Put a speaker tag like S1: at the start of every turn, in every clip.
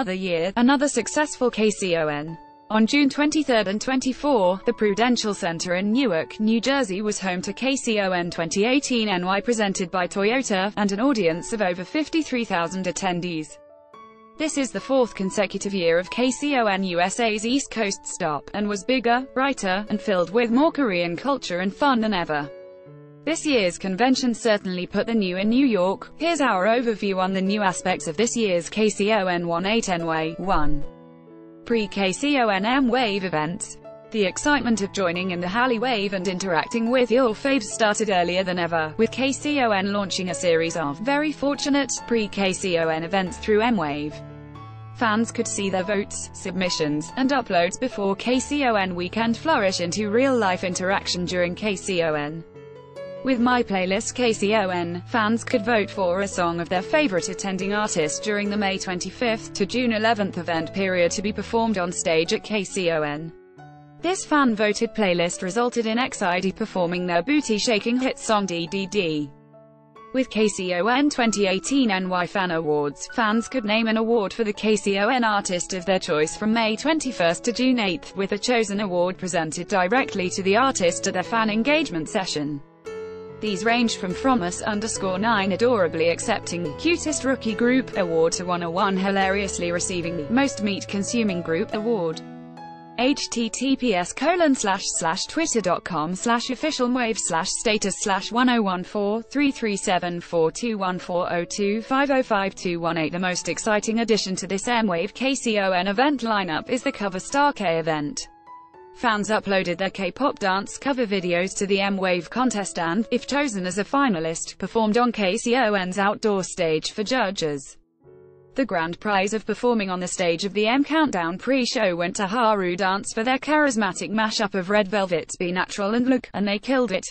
S1: another year, another successful KCON. On June 23 and 24, the Prudential Center in Newark, New Jersey was home to KCON 2018 NY presented by Toyota, and an audience of over 53,000 attendees. This is the fourth consecutive year of KCON USA's East Coast stop, and was bigger, brighter, and filled with more Korean culture and fun than ever. This year's convention certainly put the new in New York. Here's our overview on the new aspects of this year's KCON 18NY 1 pre-KCON M Wave events. The excitement of joining in the Hallyu Wave and interacting with your faves started earlier than ever, with KCON launching a series of very fortunate pre-KCON events through M-Wave. Fans could see their votes, submissions, and uploads before KCON weekend flourish into real-life interaction during KCON. With My Playlist KCON, fans could vote for a song of their favorite attending artist during the May 25th to June 11th event period to be performed on stage at KCON. This fan-voted playlist resulted in EXID performing their booty-shaking hit song DDD. With KCON 2018 NY Fan Awards, fans could name an award for the KCON artist of their choice from May 21st to June 8th, with a chosen award presented directly to the artist at their fan engagement session. These range from fromis underscore 9 adorably accepting Cutest Rookie Group Award to 101 hilariously receiving the Most Meat Consuming Group Award. https colon slash slash twitter.com slash official wave slash status slash 1014-337-421-402-505-218 The most exciting addition to this M-Wave KCON event lineup is the Cover Star K event. Fans uploaded their K-pop dance cover videos to the M-Wave contest and, if chosen as a finalist, performed on KCON's outdoor stage for judges. The grand prize of performing on the stage of the M Countdown pre-show went to Haru Dance for their charismatic mashup of Red Velvet's Be Natural and Look, and they killed it.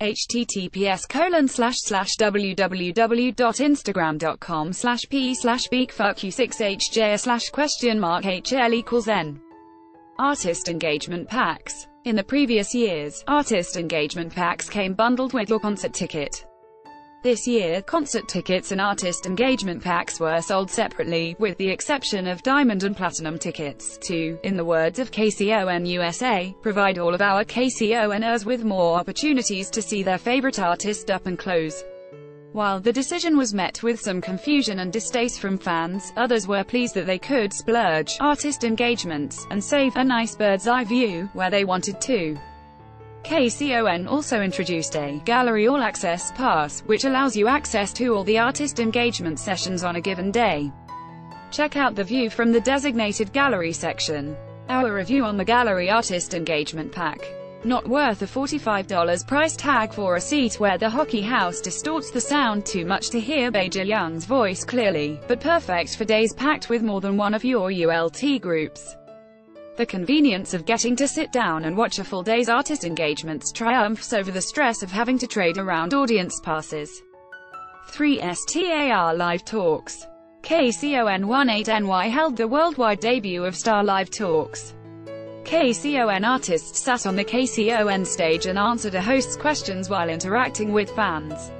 S1: https colon slash slash www.instagram.com slash p slash beakfuckyou6hj slash question mark hl equals n Artist engagement packs. In the previous years, artist engagement packs came bundled with your concert ticket. This year, concert tickets and artist engagement packs were sold separately, with the exception of diamond and platinum tickets, to, in the words of KCON USA, provide all of our KCONers with more opportunities to see their favorite artist up and close. While the decision was met with some confusion and distaste from fans, others were pleased that they could splurge artist engagements and save a nice bird's-eye view where they wanted to. KCON also introduced a Gallery All Access Pass, which allows you access to all the artist engagement sessions on a given day. Check out the view from the designated gallery section. Our review on the Gallery Artist Engagement Pack. Not worth a $45 price tag for a seat where the hockey house distorts the sound too much to hear Bae Young's voice clearly, but perfect for days packed with more than one of your ULT groups. The convenience of getting to sit down and watch a full day's artist engagements triumphs over the stress of having to trade around audience passes. 3 STAR Live Talks KCON 18NY held the worldwide debut of Star Live Talks. KCON artists sat on the KCON stage and answered a host's questions while interacting with fans.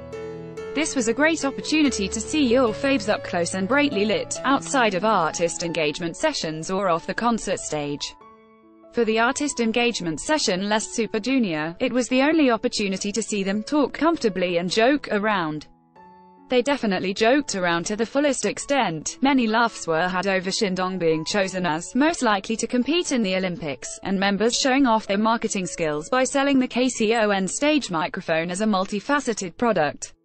S1: This was a great opportunity to see your faves up close and brightly lit, outside of artist engagement sessions or off the concert stage. For the artist engagement session less Super Junior, it was the only opportunity to see them talk comfortably and joke around. They definitely joked around to the fullest extent. Many laughs were had over Shindong being chosen as most likely to compete in the Olympics, and members showing off their marketing skills by selling the KCON stage microphone as a multifaceted product.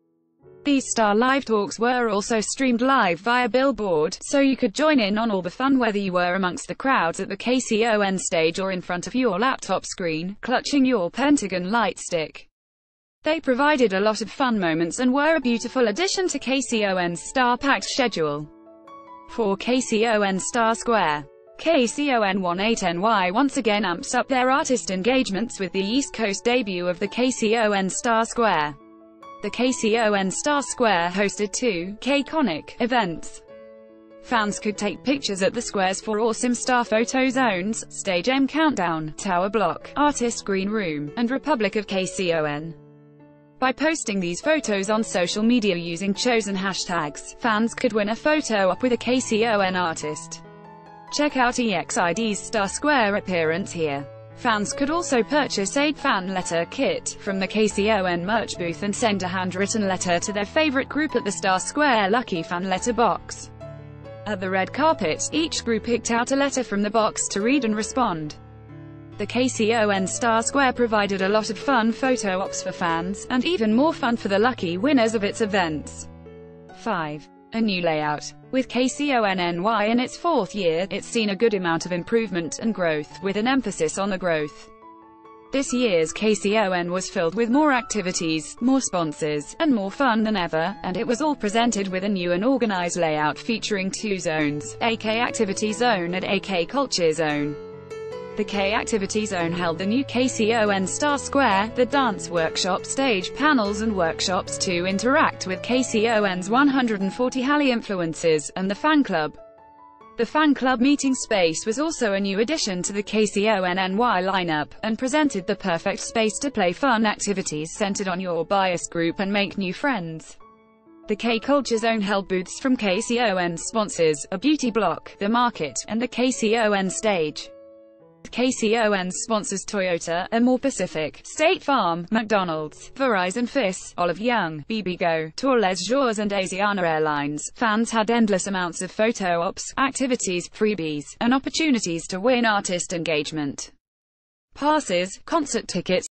S1: These Star Live talks were also streamed live via Billboard, so you could join in on all the fun whether you were amongst the crowds at the KCON stage or in front of your laptop screen, clutching your Pentagon light stick. They provided a lot of fun moments and were a beautiful addition to KCON's star-packed schedule. For KCON Star Square, KCON 18NY once again amps up their artist engagements with the East Coast debut of the KCON Star Square. The KCON Star Square hosted two K-Conic events. Fans could take pictures at the squares for awesome star photo zones, Stage M Countdown, Tower Block, Artist Green Room, and Republic of KCON. By posting these photos on social media using chosen hashtags, fans could win a photo op with a KCON artist. Check out EXID's Star Square appearance here. Fans could also purchase a fan letter kit from the KCON merch booth and send a handwritten letter to their favorite group at the Star Square Lucky Fan Letter box. At the red carpet, each group picked out a letter from the box to read and respond. The KCON Star Square provided a lot of fun photo ops for fans, and even more fun for the lucky winners of its events. 5. A new layout. With KCONNY in its fourth year, it's seen a good amount of improvement and growth, with an emphasis on the growth. This year's KCON was filled with more activities, more sponsors, and more fun than ever, and it was all presented with a new and organized layout featuring two zones, AK Activity Zone and AK Culture Zone. The K Activity Zone held the new KCON Star Square, the dance workshop stage panels and workshops to interact with KCON's 140 Hallyu influences, and the fan club. The fan club meeting space was also a new addition to the KCONNY lineup, and presented the perfect space to play fun activities centered on your bias group and make new friends. The K Culture Zone held booths from KCON sponsors, a beauty block, the market, and the KCON stage. KCON sponsors Toyota, Amore Pacific, State Farm, McDonald's, Verizon FiOS, Olive Young, Bibigo, Tous Les Jours and Asiana Airlines. Fans had endless amounts of photo ops, activities, freebies, and opportunities to win artist engagement. Passes, concert tickets,